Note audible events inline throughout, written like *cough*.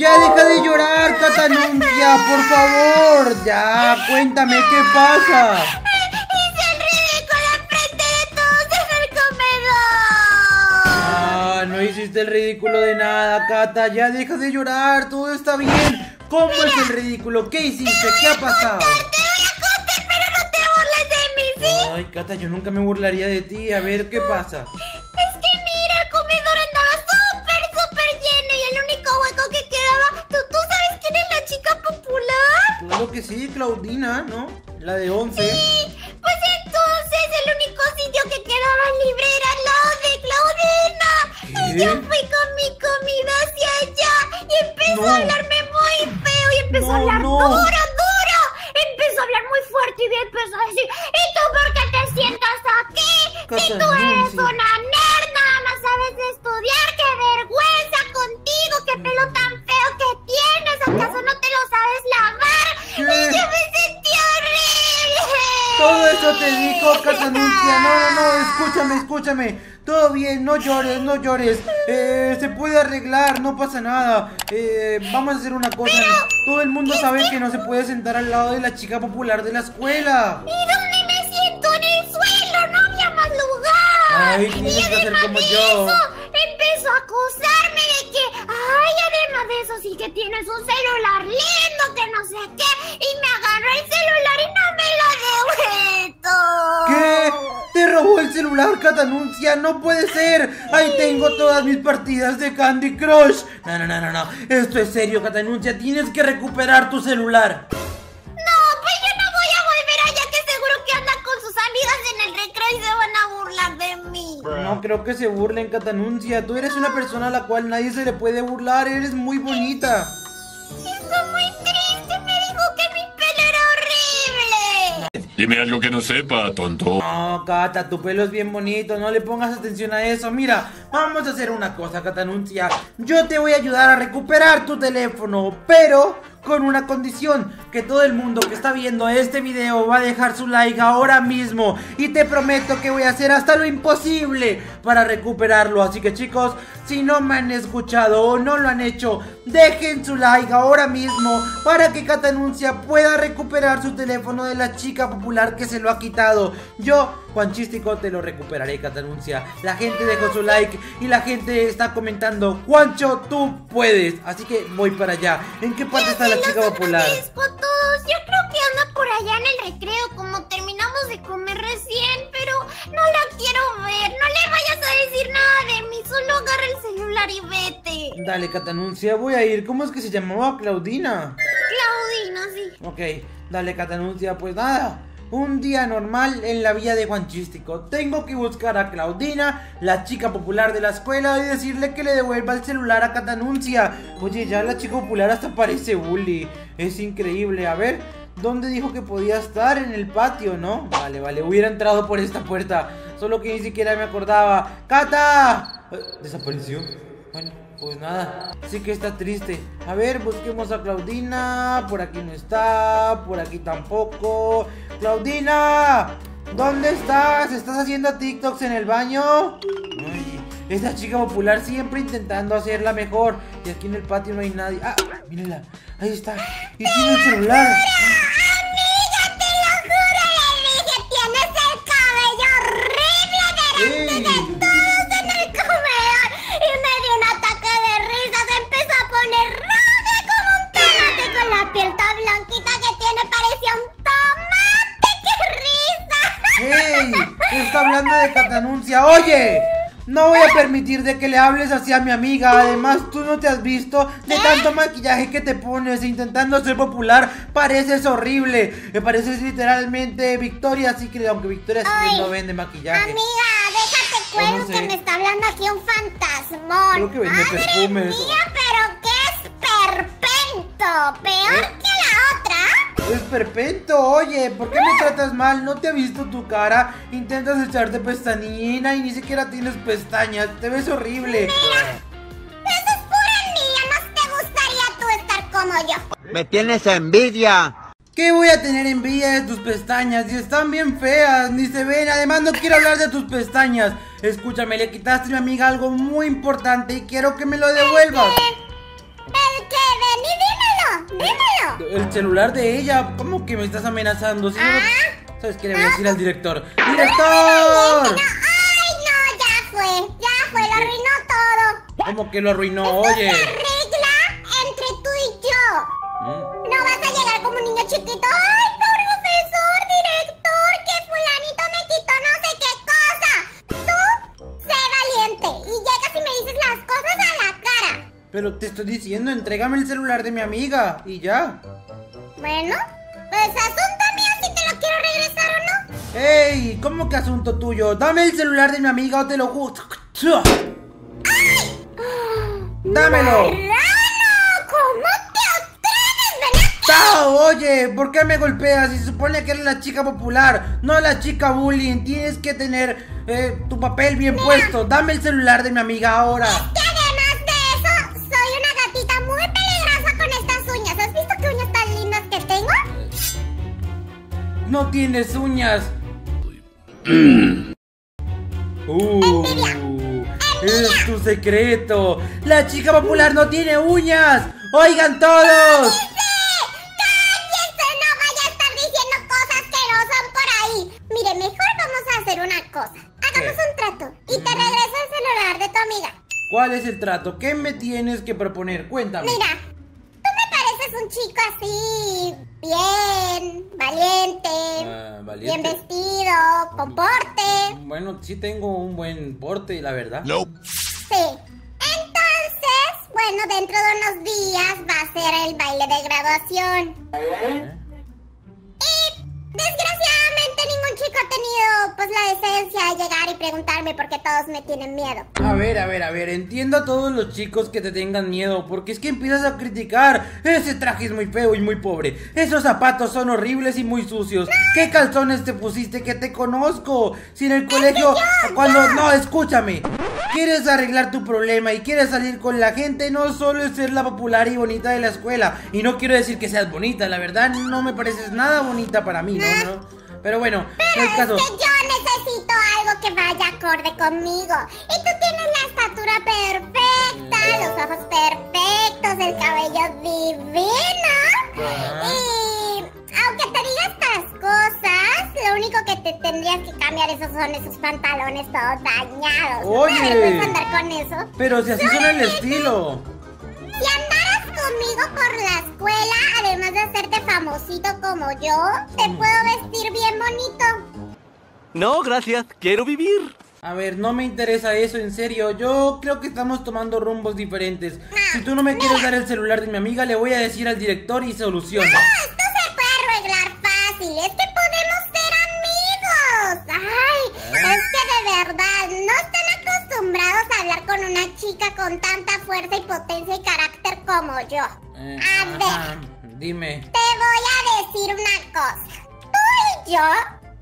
Ya deja de llorar, Catanuncia, por favor. Ya, cuéntame qué pasa. Hice el ridículo enfrente de todos en el comedor. Ah, no hiciste el ridículo de nada, Cata. Ya deja de llorar, todo está bien. ¿Cómo es el ridículo? ¿Qué hiciste? ¿Qué ha pasado? Te voy a contar, pero no te burles de mí, ¿sí? Ay, Cata, yo nunca me burlaría de ti. A ver, ¿qué pasa? Claudina, ¿no? La de 11. Sí, pues entonces el único sitio que quedaba libre era lado de Claudina. Y yo fui con mi comida hacia allá y empezó No. a hablarme muy feo y empezó No, a hablar no. duro, duro. Empezó a hablar muy fuerte y empezó a decir, ¿y tú por qué te sientas aquí? Si tú No, no, no, escúchame, escúchame. Todo bien, no llores, no llores. Eh, se puede arreglar, no pasa nada. Eh, vamos a hacer una cosa. Todo el mundo sabe que no se puede sentar al lado de la chica popular de la escuela. ¿Y dónde me siento? En el suelo, no había más lugar. Ay, tienes y que hacer como yo. Eso, empezó a acusarme de que, ay, además de eso sí que tienes un celular lindo, que no sé qué. Y me agarró el celular y no me lo ha devuelto. ¿Qué? ¿Te robó el celular, Catanuncia? No puede ser. Ahí tengo todas mis partidas de Candy Crush. No, no, no, no, no. Esto es serio, Catanuncia. Tienes que recuperar tu celular. No, pues yo no voy a volver allá, que seguro que andan con sus amigas en el recreo y se van a burlar de mí. No creo que se burlen, Catanuncia. Tú eres una persona a la cual nadie se le puede burlar. Eres muy bonita. Dime algo que no sepa, tonto. No, Cata, tu pelo es bien bonito. No le pongas atención a eso. Mira, vamos a hacer una cosa, Catanuncia. Yo te voy a ayudar a recuperar tu teléfono, pero con una condición: que todo el mundo que está viendo este video va a dejar su like ahora mismo. Y te prometo que voy a hacer hasta lo imposible para recuperarlo. Así que, chicos, si no me han escuchado o no lo han hecho, dejen su like ahora mismo para que Catanuncia pueda recuperar su teléfono de la chica popular que se lo ha quitado. Yo, Juan Chístico, te lo recuperaré, Catanuncia. La gente dejó su like y la gente está comentando, Juancho, tú puedes. Así que voy para allá. ¿En qué parte está la chica popular? todos. Yo creo que anda por allá en el recreo, como terminamos de comer recién, pero no la quiero ver. No le vayas a decir nada de mí, solo agarra el celular y vete. Dale, Catanuncia, voy a ir. ¿Cómo es que se llamaba Claudina? Claudina, sí. Ok, dale Catanuncia, pues nada. Un día normal en la villa de Juan Chístico. Tengo que buscar a Claudina, la chica popular de la escuela, y decirle que le devuelva el celular a Catanuncia. Oye, ya la chica popular hasta parece bully. Es increíble. A ver, ¿dónde dijo que podía estar? En el patio, ¿no? Vale, vale, hubiera entrado por esta puerta. Solo que ni siquiera me acordaba. ¡Cata! Eh, Desapareció. Bueno, pues nada, sí que está triste. A ver, busquemos a Claudina. Por aquí no está, por aquí tampoco. ¡Claudina! ¿Dónde estás? ¿Estás haciendo TikToks en el baño? Ay, esta chica popular siempre intentando hacerla mejor. Y aquí en el patio no hay nadie. Ah, mírala, ahí está. Y tiene el celular. Permitir de que le hables así a mi amiga. Además, tú no te has visto de tanto maquillaje que te pones intentando ser popular. Pareces horrible. Me pareces literalmente Victoria. Así que, aunque Victoria Ay, no vende maquillaje. Amiga, déjate cuento Oh, no sé. que me está hablando aquí un fantasmón. Creo que vende Madre perfumes. mía, pero qué esperpento. Peor ¿Eh? Es perpento, oye, ¿por qué me tratas mal? No te he visto tu cara. Intentas echarte pestañina y ni siquiera tienes pestañas. Te ves horrible. Eso es pura envidia. Más te gustaría tú estar como yo. Me tienes envidia. ¿Qué voy a tener envidia de tus pestañas? Y están bien feas, ni se ven. Además, no quiero hablar de tus pestañas. Escúchame, le quitaste a mi amiga algo muy importante y quiero que me lo devuelvas. ¿El qué? Dímelo. El celular de ella, ¿cómo que me estás amenazando? Si no lo- Ah. ¿Sabes qué? Le voy a decir al director. ¡Director! ay, no, ya fue. Ya fue, lo arruinó todo. ¿Cómo que lo arruinó? Oye. Pero te estoy diciendo, entrégame el celular de mi amiga y ya. Bueno, pues asunto mío si te lo quiero regresar o no. ¡Ey! ¿Cómo que asunto tuyo? Dame el celular de mi amiga o te lo juro. ¡Dámelo! ¡Rano! ¿Cómo te. Oye, ¿por qué me golpeas? Si se supone que eres la chica popular, no la chica bullying. Tienes que tener eh, tu papel bien puesto. Dame el celular de mi amiga ahora. Que No tienes uñas. *clears throat* Uh, es tu secreto. La chica popular no tiene uñas. Oigan todos. ¡Cállese! No vaya a estar diciendo cosas que no son por ahí. Mire, mejor vamos a hacer una cosa. Hagamos ¿Qué? un trato y te regreso el celular de tu amiga. ¿Cuál es el trato? ¿Qué me tienes que proponer? Cuéntame. Mira, pareces un chico así, bien, valiente, Ah, bien vestido, con porte. Bueno, sí tengo un buen porte, la verdad. Sí. Entonces, bueno, dentro de unos días va a ser el baile de graduación. ¿Eh? Y desgraciadamente ningún chico ha tenido pues la decencia de llegar y preguntarme por qué todos me tienen miedo. A ver, a ver, a ver, entiendo a todos los chicos que te tengan miedo, porque es que empiezas a criticar. Ese traje es muy feo y muy pobre. Esos zapatos son horribles y muy sucios. ¿Qué calzones te pusiste que te conozco? Si en el colegio, cuando... No, escúchame. Quieres arreglar tu problema y quieres salir con la gente, no solo es ser la popular y bonita de la escuela. Y no quiero decir que seas bonita, la verdad no me pareces nada bonita para mí, ¿no? ¿No? Pero bueno, Pero es caso... que yo necesito algo que vaya acorde conmigo. Y tú tienes la estatura perfecta, los ojos perfectos, el cabello divino. Ajá. Y aunque te diga estas cosas, lo único que te tendrías que cambiar esos son esos pantalones todos dañados. Oye. ¿No vergüenza andar con eso? Pero si así son el estilo. Si andaras conmigo por la escuela, famosito como yo, te puedo vestir bien bonito. No, gracias. Quiero vivir. A ver, no me interesa eso, en serio. Yo creo que estamos tomando rumbos diferentes. Si tú no me quieres dar el celular de mi amiga, le voy a decir al director y soluciona. Esto se puede arreglar fácil, es que podemos ser amigos. Ay, es que de verdad, no están acostumbrados a hablar con una chica con tanta fuerza y potencia y carácter como yo. Eh, A ver, ajá, Dime. te voy a decir una cosa. Tú y yo,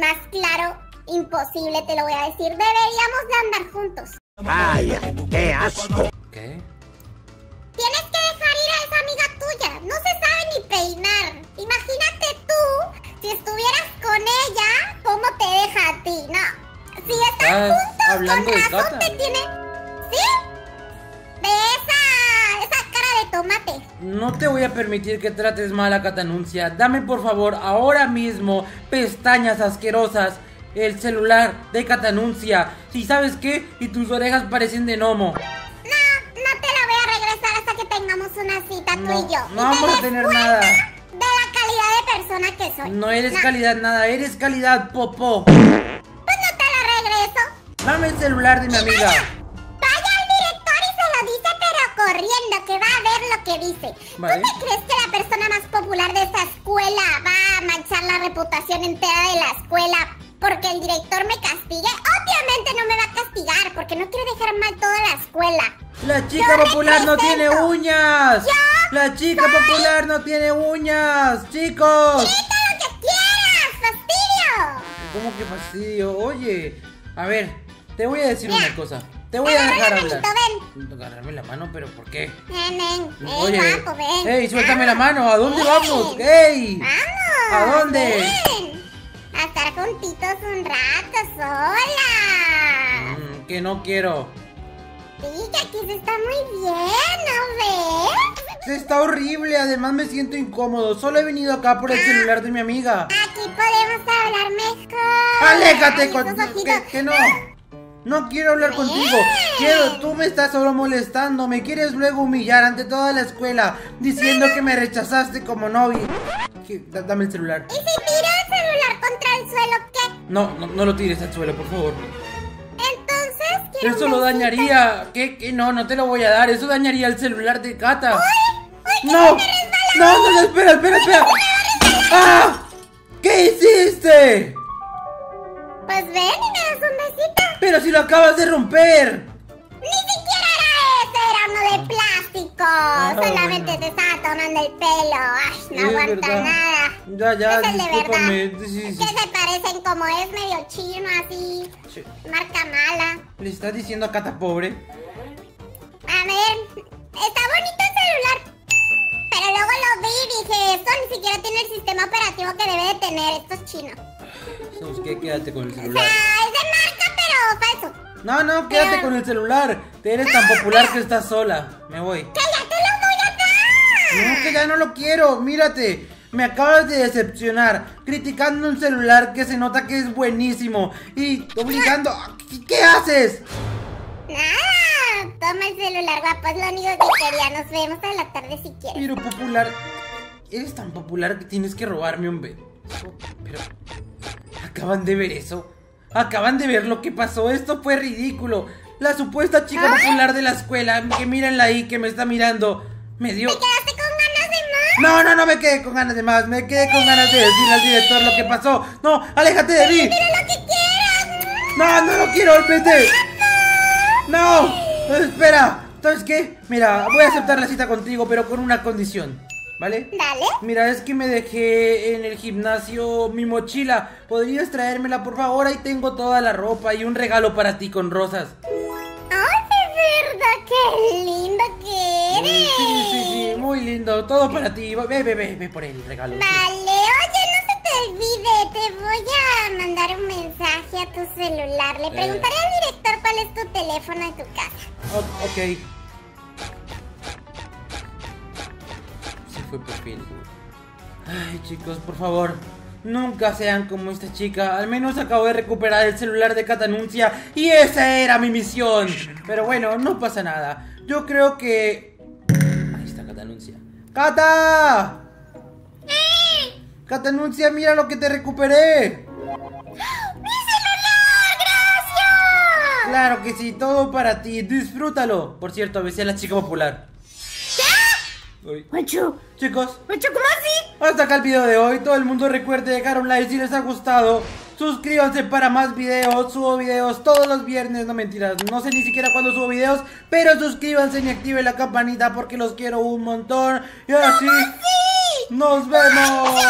más claro, imposible te lo voy a decir, deberíamos de andar juntos. Vaya, qué asco. ¿Qué? Tienes que dejar ir a esa amiga tuya. No se sabe ni peinar. Imagínate tú, si estuvieras con ella, ¿cómo te deja a ti? No. Si están ¿Estás juntos, hablando con razón te tiene... ¿Sí? De esa... esa cara de tomate. No te voy a permitir que trates mal a Catanuncia. Dame por favor ahora mismo pestañas asquerosas. El celular de Catanuncia. Si sabes qué, y tus orejas parecen de gnomo. No, no te la voy a regresar hasta que tengamos una cita tú y yo. no vamos a tener nada. De la calidad de persona que soy. No eres No, calidad nada, eres calidad popó. Pues no te la regreso. Dame el celular de mi amiga. Que dice. Vale. ¿Tú te crees que la persona más popular de esta escuela va a manchar la reputación entera de la escuela porque el director me castigue? Obviamente no me va a castigar porque no quiero dejar mal toda la escuela. La chica Yo popular no tiene uñas. Yo La chica popular no tiene uñas, chicos. ¡Quita lo que quieras! ¡Fastidio! ¿Cómo que fastidio? Oye, a ver, te voy a decir Mira, una cosa. Te voy a dejar la hablar. Agarrarme la mano, pero ¿por qué? Ven, Oye, guapo, ven. ey, suéltame la Vamos. mano. ¿A dónde vamos? ¡Ey! ¡Vamos! ¿A dónde? ven. A estar juntitos un rato, sola. Mm, que no quiero. Sí, que aquí se está muy bien, ¿no ves? Está horrible, además me siento incómodo. Solo he venido acá por el celular de mi amiga. Aquí podemos hablar mejor. ¡Aléjate Ay, con... Que, que no. No quiero hablar contigo. Quiero, tú me estás solo molestando. Me quieres luego humillar ante toda la escuela diciendo que me rechazaste como novia. Dame el celular. ¿Y si tiro el celular contra el suelo, qué? No, no, no lo tires al suelo, por favor. Entonces, quiero Eso lo dañaría. ¿Qué? ¿Qué? No, no te lo voy a dar. Eso dañaría el celular de Kata. ¡Ay, que No. se me resbaló! No, no, no, espera, espera, espera. ¡Ah! ¿Qué hiciste? Pues ven Pero si lo acabas de romper. Ni siquiera era ese, era uno de plástico. Ah, Solamente bueno. te estaba tomando el pelo. Ay, no Es aguanta verdad. nada. Ya, ya, es el de verdad. Sí, Es sí. que se parecen como es medio chino así. Sí. Marca mala. Le estás diciendo a Cata pobre. A ver, está bonito el celular. Pero luego lo vi y dije, esto ni siquiera tiene el sistema operativo que debe de tener. Esto es chino. ¿Sabes qué? Quédate con el O sea, falso. No, no, quédate con el celular. Te eres tan popular que estás sola. Me voy. ¡Que ya te lo voy a dar! No, que ya no lo quiero. Mírate. Me acabas de decepcionar. Criticando un celular que se nota que es buenísimo. Y obligando. ¿Qué, qué haces? Nada, toma el celular, guapo. Es lo único que quería. Nos vemos a la tarde si quieres. Pero popular. Eres tan popular que tienes que robarme un beso. Pero. Acaban de ver eso. Acaban de ver lo que pasó. Esto fue ridículo. La supuesta chica popular de la escuela, que mírenla ahí, que me está mirando, me dio. ¿Te quedaste con ganas de más? No, no, no me quedé con ganas de más. Me quedé con ganas de decirle al director lo que pasó. No, aléjate de mí. Pero lo que quieras. No, no lo quiero, vete. No, espera. ¿Sabes qué? Mira, voy a aceptar la cita contigo, pero con una condición. ¿Vale? Dale. Mira, es que me dejé en el gimnasio mi mochila. ¿Podrías traérmela, por favor? Ahí tengo toda la ropa y un regalo para ti con rosas. Ay, de verdad, qué lindo que eres. Sí, sí, sí, muy lindo. Todo para ti. Ve, ve, ve, ve por el regalo. sí. Vale, oye, no se te olvide, te voy a mandar un mensaje a tu celular. Le preguntaré al director cuál es tu teléfono en tu casa. O- ok. Fue. Ay, chicos, por favor. Nunca sean como esta chica. Al menos acabo de recuperar el celular de Catanuncia. Y esa era mi misión. Pero bueno, no pasa nada. Yo creo que. Ahí está Catanuncia. ¡Cata! Catanuncia, mira lo que te recuperé. ¡Mi celular! ¡Gracias! Claro que sí, todo para ti. Disfrútalo. Por cierto, besé a la chica popular. Uy. Mancho, Chicos, Mancho, ¿cómo así? hasta acá el video de hoy. Todo el mundo recuerde dejar un like si les ha gustado. Suscríbanse para más videos. Subo videos todos los viernes. No mentiras, no sé ni siquiera cuándo subo videos. Pero suscríbanse y activen la campanita porque los quiero un montón. Y así nos vemos.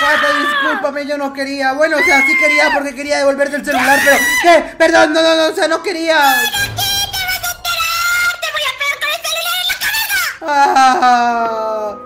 Cata, discúlpame, yo no quería. Bueno, o sea, sí quería porque quería devolverte el celular, pero. ¿Qué? Perdón, no, no, no, o sea, no quería. Ah.